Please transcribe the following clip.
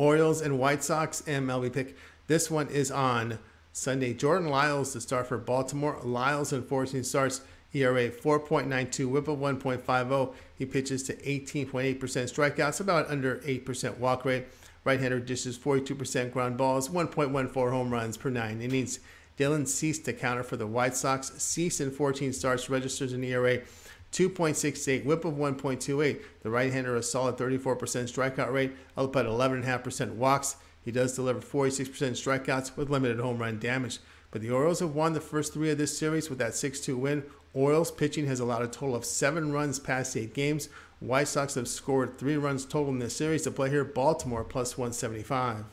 Orioles and White Sox and MLB pick. This one is on Sunday. Jordan Lyles to start for Baltimore. Lyles in 14 starts. ERA 4.92, whip of 1.50. He pitches to 18.8% strikeouts, about under 8% walk rate. Right-hander dishes 42% ground balls, 1.14 home runs per nine innings. Dylan Cease to counter for the White Sox. Cease in 14 starts registers an ERA 2.68, whip of 1.28. The right-hander a solid 34% strikeout rate, up at 11.5% walks. He does deliver 46% strikeouts with limited home run damage. But the Orioles have won the first three of this series with that 6-2 win. Orioles pitching has allowed a total of seven runs past eight games. White Sox have scored three runs total in this series to play here. Baltimore plus 175.